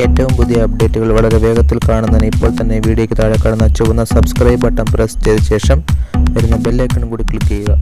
ഏറ്റവും പുതിയ അപ്ഡേറ്റുകൾ വളരെ വേഗത്തിൽ കാണുന്നതിന് ഇപ്പോൾ തന്നെ വീഡിയോയ്ക്ക് താഴെ കാണുന്ന ചുവന്ന സബ്സ്ക്രൈബ് ബട്ടൺ പ്രസ് ചെയ്ത ശേഷം വരുന്ന ബെല്ലൈക്കണും കൂടി ക്ലിക്ക് ചെയ്യുക.